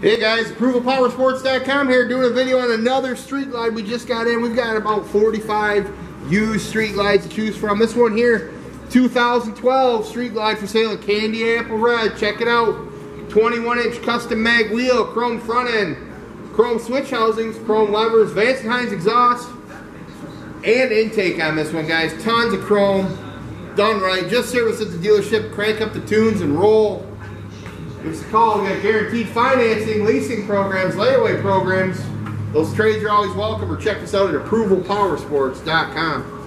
Hey guys, ApprovalPowersports.com here doing a video on another Street Glide we just got in. We've got about 45 used Street Glides to choose from. This one here, 2012 Street Glide for sale in Candy Apple Red. Check it out. 21 inch custom mag wheel, chrome front end, chrome switch housings, chrome levers, Vance Hines exhaust, and intake on this one guys. Tons of chrome, done right. Just service at the dealership, crank up the tunes and roll. Call. We got guaranteed financing, leasing programs, layaway programs. Those trades are always welcome or check us out at approvalpowersports.com.